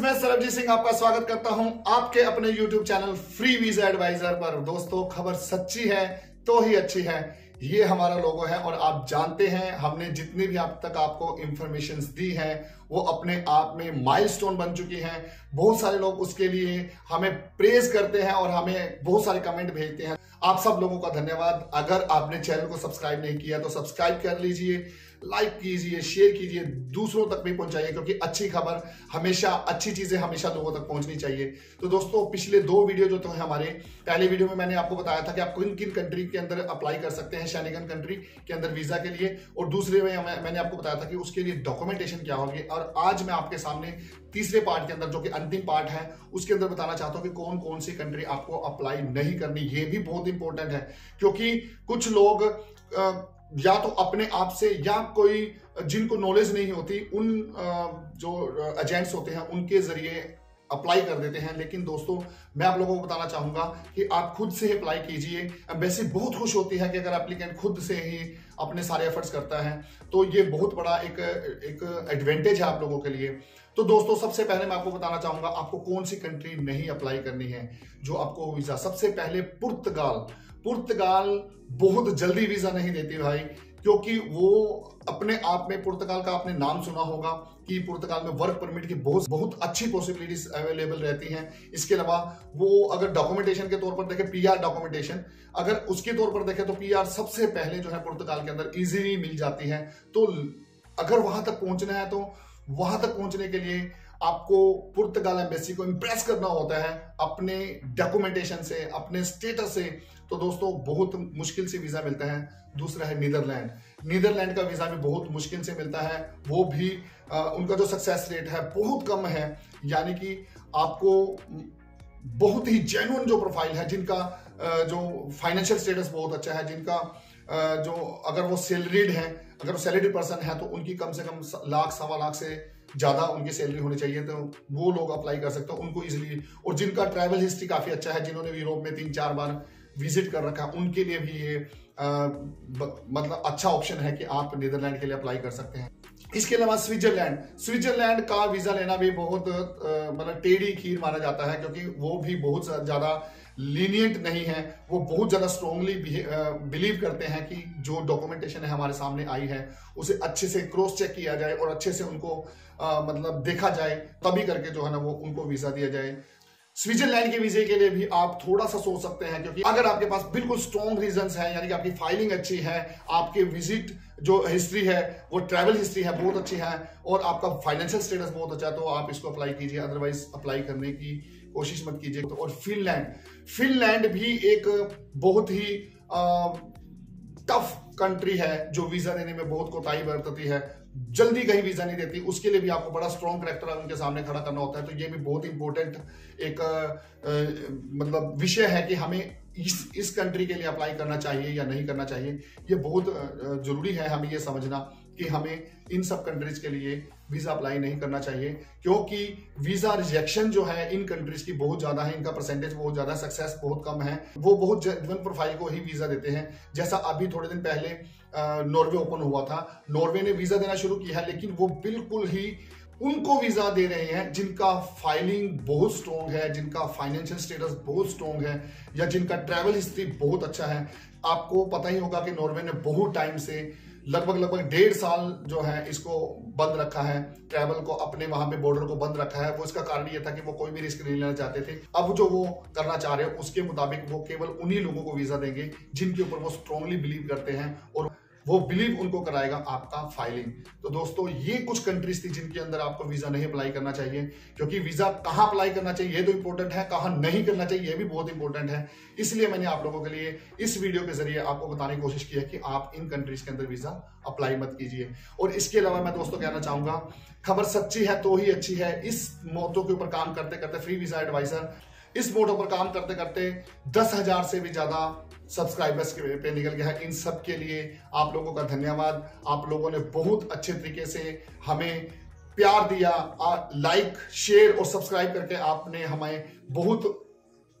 मैं सरबजीत सिंह आपका स्वागत करता हूँ आपके अपने YouTube channel free visa adviser पर। दोस्तों, खबर सच्ची है तो ही अच्छी है। ये हमारा लोगो है और आप जानते हैं, हमने जितनी भी अब तक आपको इंफॉर्मेशन दी है, वो अपने आप में माइलस्टोन बन चुकी हैं। बहुत सारे लोग उसके लिए हमें प्रेज करते हैं और हमें बहुत सारे कमेंट भेजते हैं। आप सब लोगों का धन्यवाद। अगर आपने चैनल को सब्सक्राइब नहीं किया तो सब्सक्राइब कर लीजिए। लाइक कीजिए शेयर कीजिए दूसरों तक भी पहुंचाइए क्योंकि अच्छी खबर हमेशा अच्छी चीज़ें हमेशा लोगों तक पहुंचनी चाहिए। तो दोस्तों पिछले दो वीडियो जो तो हमारे पहले वीडियो में मैंने आपको बताया था कि आप किन किन कंट्री के अंदर अप्लाई कर सकते हैं शैनिगन कंट्री के अंदर वीज़ा के लिए और दूसरे में मैंने आपको बताया था कि उसके लिए डॉक्यूमेंटेशन क्या होगी। और आज मैं आपके सामने तीसरे पार्ट के अंदर जो कि अंतिम पार्ट है उसके अंदर बताना चाहता हूँ कि कौन कौन सी कंट्री आपको अप्लाई नहीं करनी। ये भी बहुत इंपॉर्टेंट है क्योंकि कुछ लोग अ, या तो अपने आप से, या कोई जिनको नॉलेज नहीं होती, उन जो एजेंट्स होते हैं, उनके ज़रिए अप्लाई कर देते हैं। लेकिन दोस्तों, मैं आप लोगों को बताना चाहूँगा कि आप खुद से अप्लाई कीजिए। एम्बेसी बहुत खुश होती है कि अगर एप्लीकेंट खुद से ही अपने सारे एफर्ट्स करता है तो ये बहुत बड़ा एक एक एडवांटेज है आप लोगों के लिए। तो दोस्तों, सबसे पहले मैं आपको बताना चाहूँगा, आपको कौन सी कंट्री नहीं अप्लाई करनी है, जो आपको वीज़ा सबसे पहले पुर्तगाल। पुर्तगाल बहुत जल्दी वीज़ा नहीं देती भाई, क्योंकि वो अपने आप में, पुर्तगाल का आपने नाम सुना होगा कि पुर्तगाल में वर्क परमिट की बहुत बहुत अच्छी पॉसिबिलिटीज अवेलेबल रहती हैं। इसके अलावा वो अगर डॉक्यूमेंटेशन के तौर पर देखें पीआर डॉक्यूमेंटेशन अगर उसके तौर पर देखें तो पीआर सबसे पहले जो है पुर्तगाल के अंदर इजीली मिल जाती है। तो अगर वहाँ तक पहुँचना है तो वहाँ तक पहुँचने के लिए आपको पुर्तगाल एम्बेसी को इंप्रेस करना होता है अपने डॉक्यूमेंटेशन से अपने स्टेटस से। तो दोस्तों बहुत मुश्किल से वीज़ा मिलता है। दूसरा है नीदरलैंड नीदरलैंड का वीज़ा भी बहुत मुश्किल से मिलता है। वो भी अ, उनका जो सक्सेस रेट है बहुत कम है। यानी कि आपको बहुत ही जेन्युइन जो प्रोफ़ाइल है जिनका जो फाइनेंशियल स्टेटस बहुत अच्छा है जिनका जो अगर वो सैलरीड है अगर वो सैलरीड पर्सन है तो उनकी कम से कम लाख सवा लाख से ज़्यादा उनकी सैलरी होनी चाहिए तो वो लोग अप्लाई कर सकते हैं उनको इजिली और जिनका ट्रैवल हिस्ट्री काफ़ी अच्छा है, जिन्होंने यूरोप में तीन चार बार विज़िट कर रखा है, उनके लिए भी ये मतलब अच्छा ऑप्शन है कि आप नीदरलैंड के लिए अप्लाई कर सकते हैं। इसके अलावा स्विट्जरलैंड स्विट्जरलैंड का वीज़ा लेना भी बहुत मतलब टेढ़ी खीर माना जाता है, क्योंकि वो भी बहुत ज़्यादा लीनियंट नहीं है वो बहुत ज़्यादा स्ट्रॉन्गली बिलीव करते हैं कि जो डॉक्यूमेंटेशन है हमारे सामने आई है उसे अच्छे से क्रॉस चेक किया जाए और अच्छे से उनको अ, मतलब देखा जाए तभी करके जो है ना वो उनको वीज़ा दिया जाए। स्विट्जरलैंड के वीजे के लिए भी आप थोड़ा सा सोच सकते हैं क्योंकि अगर आपके पास बिल्कुल स्ट्रॉन्ग रीजन है यानी कि आपकी फाइलिंग अच्छी है आपके विज़िट जो हिस्ट्री है वो ट्रैवल हिस्ट्री है बहुत अच्छी है और आपका फाइनेंशियल स्टेटस बहुत अच्छा है तो आप इसको अप्लाई कीजिए अदरवाइज़ अप्लाई करने की कोशिश मत कीजिए। तो और फिनलैंड। फिनलैंड भी एक बहुत ही टफ कंट्री है जो वीज़ा देने में बहुत कोताही बरतती है। जल्दी कहीं वीज़ा नहीं देती। उसके लिए भी आपको बड़ा स्ट्रॉन्ग करेक्टर उनके सामने खड़ा करना होता है। तो ये भी बहुत इंपॉर्टेंट एक अ, अ, मतलब विषय है कि हमें इस इस कंट्री के लिए अप्लाई करना चाहिए या नहीं करना चाहिए। ये बहुत ज़रूरी है हमें ये समझना। कि हमें इन सब कंट्रीज़ के लिए वीज़ा अप्लाई नहीं करना चाहिए, क्योंकि वीज़ा रिजेक्शन जो है इन कंट्रीज़ की बहुत ज़्यादा है, इनका परसेंटेज बहुत ज़्यादा सक्सेस बहुत कम है। वो बहुत जेन्युइन प्रोफ़ाइल को ही वीज़ा देते हैं। जैसा अभी थोड़े दिन पहले नॉर्वे ओपन हुआ था। नॉर्वे ने वीज़ा देना शुरू किया है, लेकिन वो बिल्कुल ही उनको वीज़ा दे रहे हैं, जिनका फाइलिंग बहुत स्ट्रॉन्ग है, जिनका फाइनेंशियल स्टेटस बहुत स्ट्रॉन्ग है, या जिनका ट्रैवल हिस्ट्री बहुत अच्छा है। आपको पता ही होगा कि नॉर्वे ने बहुत टाइम से लगभग लगभग डेढ़ साल जो है इसको बंद रखा है। ट्रैवल को अपने वहाँ पे बॉर्डर को बंद रखा है। वो इसका कारण ये था कि वो कोई भी रिस्क नहीं लेना चाहते थे। अब जो वो करना चाह रहे हैं, उसके मुताबिक वो केवल उन्हीं लोगों को वीज़ा देंगे जिनके ऊपर वो स्ट्रांगली बिलीव करते हैं और वो बिलीव उनको कराएगा आपका फाइलिंग तो दोस्तों, ये कुछ कंट्रीज़ थी जिनके अंदर आपको वीज़ा नहीं अप्लाई करना चाहिए, क्योंकि वीज़ा कहाँ अप्लाई करना चाहिए, ये तो इंपॉर्टेंट है, कहाँ नहीं करना चाहिए, ये भी बहुत इंपॉर्टेंट है. इसलिए मैंने आप लोगों के लिए इस वीडियो के ज़रिए आपको बताने की कोशिश की है कि आप इन कंट्रीज़ के अंदर वीज़ा अप्लाई मत कीजिए. और इसके अलावा मैं दोस्तों कहना चाहूँगा, खबर सच्ची है तो ही अच्छी है. इस मोटो के ऊपर काम करते करते फ्री वीज़ा एडवाइजर इस मोटो पर काम करते करते दस हज़ार से भी ज़्यादा सब्सक्राइबर्स के पे निकल गया है। इन सब के लिए आप लोगों का धन्यवाद। आप लोगों ने बहुत अच्छे तरीके से हमें प्यार दिया लाइक शेयर और सब्सक्राइब करके आपने हमें बहुत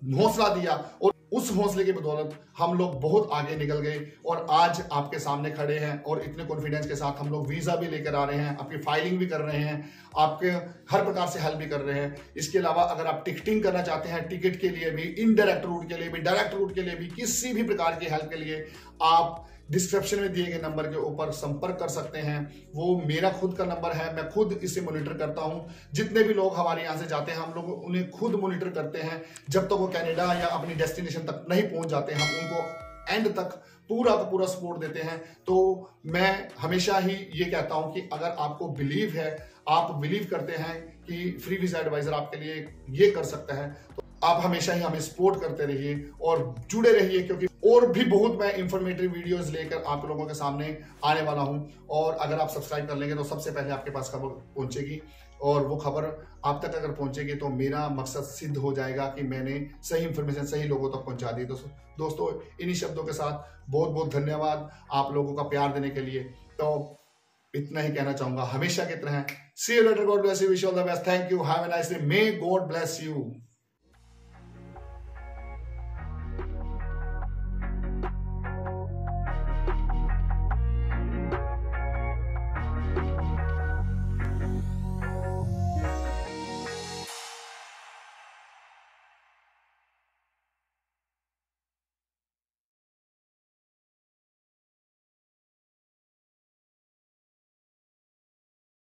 हौसला दिया और उस हौसले की बदौलत हम लोग बहुत आगे निकल गए और आज आपके सामने खड़े हैं और इतने कॉन्फिडेंस के साथ हम लोग वीज़ा भी लेकर आ रहे हैं, आपकी फाइलिंग भी कर रहे हैं, आपके हर प्रकार से हेल्प भी कर रहे हैं। इसके अलावा अगर आप टिकटिंग करना चाहते हैं टिकट के लिए भी इनडायरेक्ट रूट के लिए भी डायरेक्ट रूट के लिए भी, किसी भी प्रकार की हेल्प के लिए आप डिस्क्रिप्शन में दिए गए नंबर के ऊपर संपर्क कर सकते हैं। वो मेरा खुद का नंबर है, मैं खुद इसे मॉनिटर करता हूँ। जितने भी लोग हमारे यहाँ से जाते हैं, हम लोग उन्हें खुद मॉनिटर करते हैं। जब तक वो कनाडा या अपनी डेस्टिनेशन तक नहीं पहुँच जाते, हम उनको एंड तक पूरा का पूरा सपोर्ट देते हैं। तो मैं हमेशा ही ये कहता हूँ कि अगर आपको बिलीव है, आप बिलीव करते हैं कि फ्री वीज़ा एडवाइजर आपके लिए ये कर सकता है तो आप हमेशा ही हमें सपोर्ट करते रहिए और जुड़े रहिए, क्योंकि और भी बहुत मैं इंफॉर्मेटिव वीडियोस लेकर आप लोगों के सामने आने वाला हूँ। और अगर आप सब्सक्राइब कर लेंगे तो सबसे पहले आपके पास खबर पहुंचेगी। और वो खबर आप तक अगर पहुंचेगी तो मेरा मकसद सिद्ध हो जाएगा कि मैंने सही इंफॉर्मेशन सही लोगों तक पहुँचा दी। दोस्तों दोस्तों, इन्हीं शब्दों के साथ बहुत बहुत धन्यवाद आप लोगों का प्यार देने के लिए। तो इतना ही कहना चाहूँगा। हमेशा की तरह see you later God bless you wish all the best thank you have a nice day may God bless you